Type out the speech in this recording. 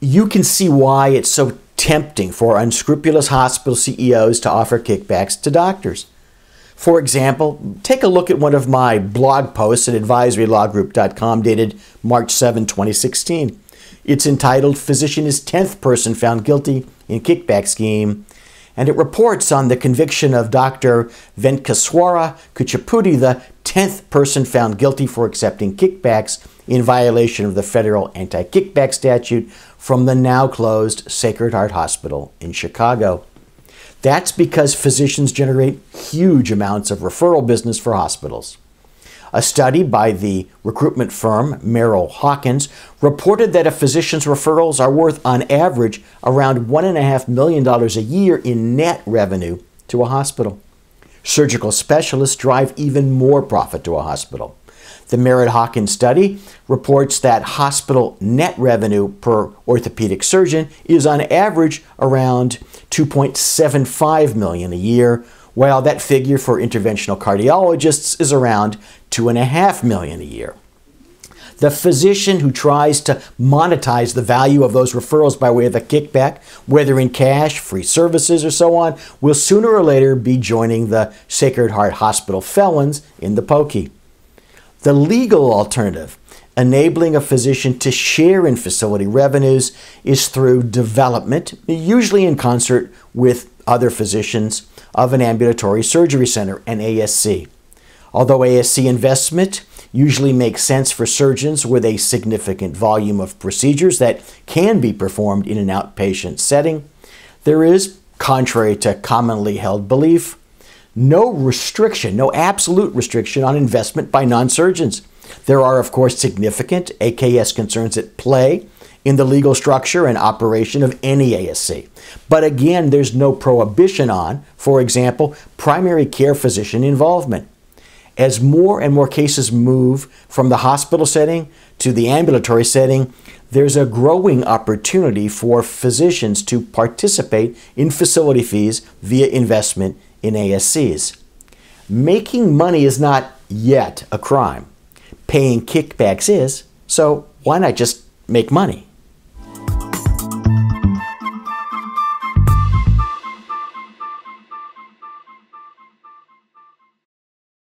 you can see why it's so tempting for unscrupulous hospital CEOs to offer kickbacks to doctors. For example, take a look at one of my blog posts at advisorylawgroup.com dated March 7, 2016. It's entitled Physician is 10th Person Found Guilty in Kickback Scheme, and it reports on the conviction of Dr. Venkaswara Kuchipudi, the 10th person found guilty for accepting kickbacks in violation of the federal anti kickback statute from the now closed Sacred Heart Hospital in Chicago. That's because physicians generate huge amounts of referral business for hospitals. A study by the recruitment firm Merritt Hawkins reported that a physician's referrals are worth, on average, around $1.5 million a year in net revenue to a hospital. Surgical specialists drive even more profit to a hospital. The Merritt Hawkins study reports that hospital net revenue per orthopedic surgeon is on average around 2.75 million a year, while that figure for interventional cardiologists is around two and a half million a year. The physician who tries to monetize the value of those referrals by way of a kickback, whether in cash, free services, or so on, will sooner or later be joining the Sacred Heart Hospital felons in the pokey. The legal alternative, enabling a physician to share in facility revenues, is through development, usually in concert with other physicians, of an ambulatory surgery center, an ASC. Although ASC investment usually makes sense for surgeons with a significant volume of procedures that can be performed in an outpatient setting, there is, contrary to commonly held belief, no restriction, no absolute restriction on investment by non surgeons. There are, of course, significant AKS concerns at play in the legal structure and operation of any ASC. But again, there's no prohibition on, for example, primary care physician involvement. As more and more cases move from the hospital setting to the ambulatory setting, there's a growing opportunity for physicians to participate in facility fees via investment in ASCs. Making money is not yet a crime. Paying kickbacks is, so why not just make money?